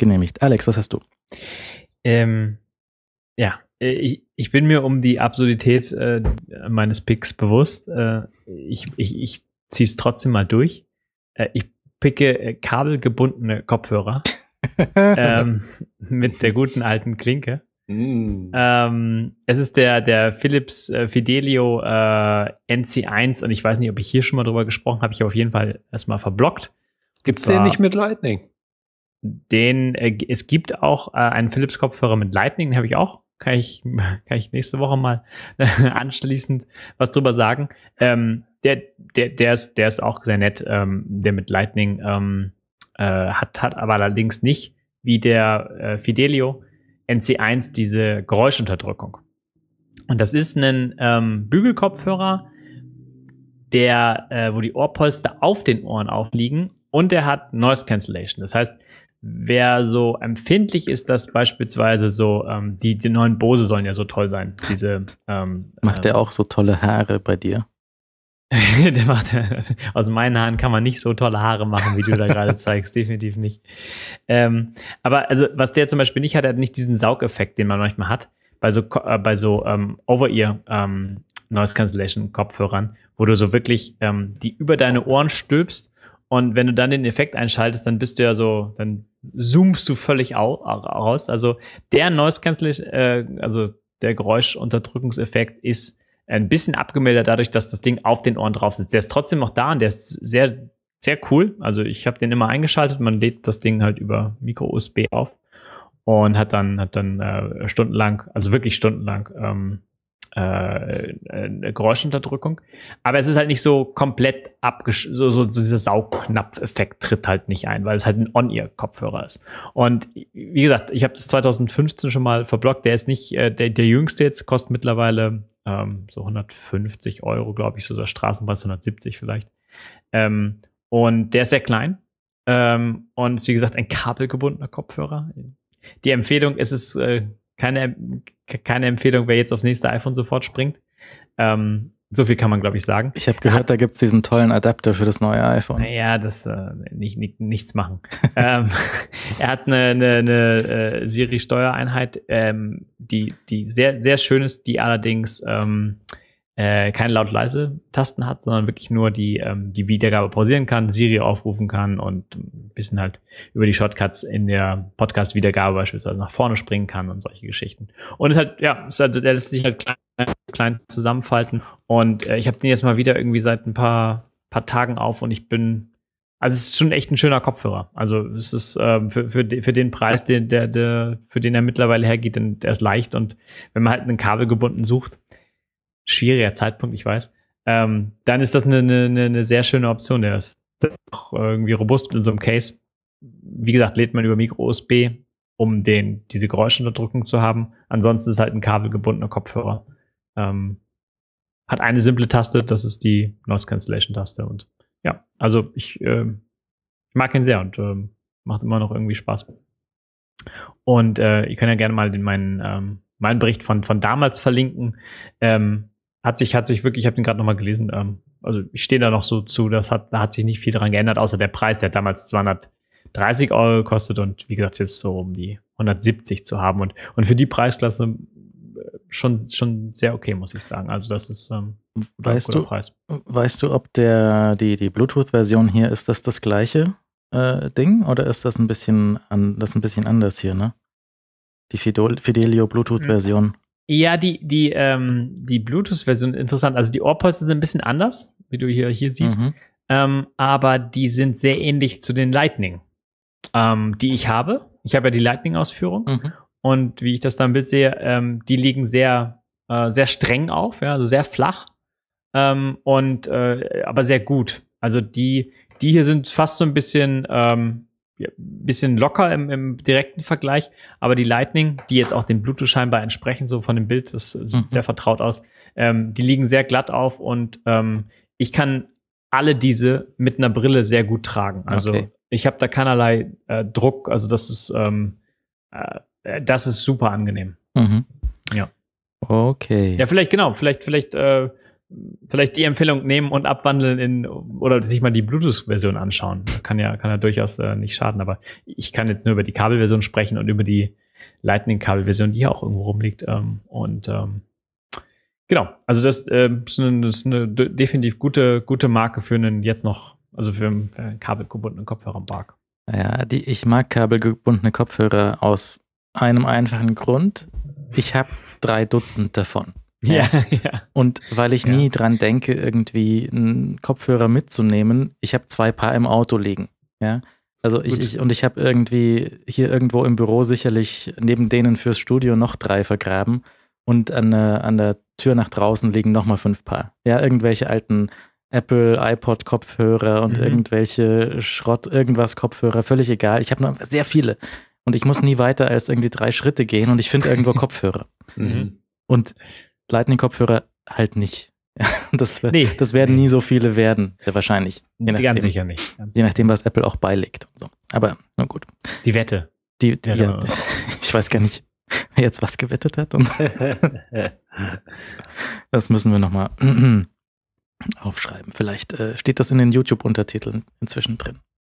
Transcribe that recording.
genehmigt. Alex, was hast du? Ähm, ja, ich, ich bin mir um die Absurdität äh, meines Picks bewusst. Äh, ich ich, ich ziehe es trotzdem mal durch. Äh, ich picke äh, kabelgebundene Kopfhörer ähm, mit der guten alten Klinke. Mm. Ähm, es ist der, der Philips äh, Fidelio äh, NC1 und ich weiß nicht, ob ich hier schon mal drüber gesprochen habe. Ich habe auf jeden Fall erstmal verblockt. Gibt es den nicht mit Lightning? Den, äh, es gibt auch äh, einen Philips Kopfhörer mit Lightning, den habe ich auch. Kann ich, kann ich nächste Woche mal anschließend was drüber sagen. Ähm, der, der, der ist, der ist auch sehr nett, ähm, der mit Lightning ähm, äh, hat, hat aber allerdings nicht wie der äh, Fidelio NC1 diese Geräuschunterdrückung. Und das ist ein ähm, Bügelkopfhörer, der, äh, wo die Ohrpolster auf den Ohren aufliegen und der hat Noise Cancellation. Das heißt, wer so empfindlich ist, dass beispielsweise so ähm, die, die neuen Bose sollen ja so toll sein. Diese ähm, macht der äh, auch so tolle Haare bei dir? der macht, also aus meinen Haaren kann man nicht so tolle Haare machen, wie du da gerade zeigst, definitiv nicht. Ähm, aber also, was der zum Beispiel nicht hat, er hat nicht diesen Saugeffekt, den man manchmal hat, bei so, äh, bei so ähm, Over-Ear ähm, Noise Cancellation Kopfhörern, wo du so wirklich ähm, die über deine Ohren stülpst und wenn du dann den Effekt einschaltest, dann bist du ja so, dann zoomst du völlig raus. Also der Noise Cancellation, äh, also der Geräuschunterdrückungseffekt ist ein bisschen abgemildert dadurch, dass das Ding auf den Ohren drauf sitzt. Der ist trotzdem noch da und der ist sehr, sehr cool. Also ich habe den immer eingeschaltet. Man lädt das Ding halt über Micro-USB auf und hat dann, hat dann äh, stundenlang, also wirklich stundenlang ähm, äh, äh, Geräuschunterdrückung. Aber es ist halt nicht so komplett abgesch... So, so, so dieser Saugnapf-Effekt tritt halt nicht ein, weil es halt ein On-Ear-Kopfhörer ist. Und wie gesagt, ich habe das 2015 schon mal verblockt. Der ist nicht äh, der, der jüngste jetzt, kostet mittlerweile ähm, so 150 Euro, glaube ich, so der Straßenpreis 170 vielleicht. Ähm, und der ist sehr klein. Ähm, und wie gesagt, ein kabelgebundener Kopfhörer. Die Empfehlung ist es äh, keine, keine Empfehlung, wer jetzt aufs nächste iPhone sofort springt. Ähm, so viel kann man, glaube ich, sagen. Ich habe gehört, hat, da gibt es diesen tollen Adapter für das neue iPhone. Naja, das äh, nicht, nicht, nichts machen. ähm, er hat eine, eine, eine äh, Siri-Steuereinheit, ähm, die, die sehr, sehr schön ist, die allerdings ähm, äh, keine laut-leise-Tasten hat, sondern wirklich nur die, ähm, die Wiedergabe pausieren kann, Siri aufrufen kann und ein bisschen halt über die Shortcuts in der Podcast-Wiedergabe beispielsweise nach vorne springen kann und solche Geschichten. Und es halt, ja, es halt, der lässt sich halt klein, klein zusammenfalten. Und äh, ich habe den jetzt mal wieder irgendwie seit ein paar, paar Tagen auf und ich bin also es ist schon echt ein schöner Kopfhörer. Also es ist äh, für, für, für den Preis, den, der, der, für den er mittlerweile hergeht, denn der ist leicht und wenn man halt einen Kabel gebunden sucht, schwieriger Zeitpunkt, ich weiß, ähm, dann ist das eine, eine, eine sehr schöne Option. Der ist auch irgendwie robust in so einem Case. Wie gesagt, lädt man über Micro-USB, um den, diese Geräuschunterdrückung zu haben. Ansonsten ist es halt ein kabelgebundener Kopfhörer. Ähm, hat eine simple Taste, das ist die Noise Cancellation Taste. Und ja, also ich, äh, ich mag ihn sehr und äh, macht immer noch irgendwie Spaß. Und äh, ich kann ja gerne mal den, meinen, ähm, meinen Bericht von, von damals verlinken. Ähm, hat sich, hat sich wirklich, ich habe den gerade nochmal gelesen, ähm, also ich stehe da noch so zu, das hat, da hat sich nicht viel dran geändert, außer der Preis, der hat damals 230 Euro gekostet und wie gesagt, jetzt so um die 170 zu haben und, und für die Preisklasse äh, schon, schon sehr okay, muss ich sagen. Also das ist ähm, weißt du, Preis. Weißt du, ob der, die, die Bluetooth-Version hier, ist das das gleiche äh, Ding oder ist das ein bisschen, an, das ein bisschen anders hier, ne? Die Fidelio Bluetooth-Version. Ja, die, die, ähm, die Bluetooth-Version interessant. Also die Ohrpolster sind ein bisschen anders, wie du hier, hier siehst. Mhm. Ähm, aber die sind sehr ähnlich zu den Lightning, ähm, die ich habe. Ich habe ja die Lightning-Ausführung. Mhm. Und wie ich das da im Bild sehe, ähm, die liegen sehr, äh, sehr streng auf, ja, also sehr flach. Ähm, und äh, aber sehr gut. Also die, die hier sind fast so ein bisschen, ähm, bisschen locker im, im, direkten Vergleich, aber die Lightning, die jetzt auch dem Bluetooth scheinbar entsprechen, so von dem Bild, das sieht mhm. sehr vertraut aus, ähm, die liegen sehr glatt auf und ähm, ich kann alle diese mit einer Brille sehr gut tragen. Also okay. ich habe da keinerlei äh, Druck, also das ist ähm, äh, das ist super angenehm. Mhm. Ja. Okay. Ja, vielleicht genau, vielleicht vielleicht äh, vielleicht die Empfehlung nehmen und abwandeln in oder sich mal die Bluetooth-Version anschauen. Kann ja, kann ja durchaus äh, nicht schaden, aber ich kann jetzt nur über die Kabelversion sprechen und über die Lightning-Kabelversion, die ja auch irgendwo rumliegt. Ähm, und ähm, genau, also das, äh, ist eine, das ist eine definitiv gute, gute Marke für einen jetzt noch, also für einen, kabelgebundenen Kopfhörer am Park. Ja, die, ich mag kabelgebundene Kopfhörer aus einem einfachen Grund. Ich habe drei Dutzend davon. Ja, ja. Und weil ich nie dran denke, irgendwie einen Kopfhörer mitzunehmen, ich habe zwei Paar im Auto liegen. Ja. Also ich, ich, und ich habe irgendwie hier irgendwo im Büro sicherlich neben denen fürs Studio noch drei vergraben und an, der, an der Tür nach draußen liegen nochmal fünf Paar. Ja, irgendwelche alten Apple, iPod Kopfhörer und mhm. irgendwelche Schrott, irgendwas Kopfhörer, völlig egal. Ich habe noch sehr viele und ich muss nie weiter als irgendwie drei Schritte gehen und ich finde irgendwo Kopfhörer. Mhm. Und Lightning-Kopfhörer halt nicht. das, nee, das, werden nee. nie so viele werden, sehr wahrscheinlich. Je nachdem, Ganz sicher nicht. Ganz je nachdem, was Apple auch beilegt. So. Aber na gut. Die Wette. Die, die, ja, ich weiß gar nicht, wer jetzt was gewettet hat. das müssen wir nochmal aufschreiben. Vielleicht äh, steht das in den YouTube-Untertiteln inzwischen drin.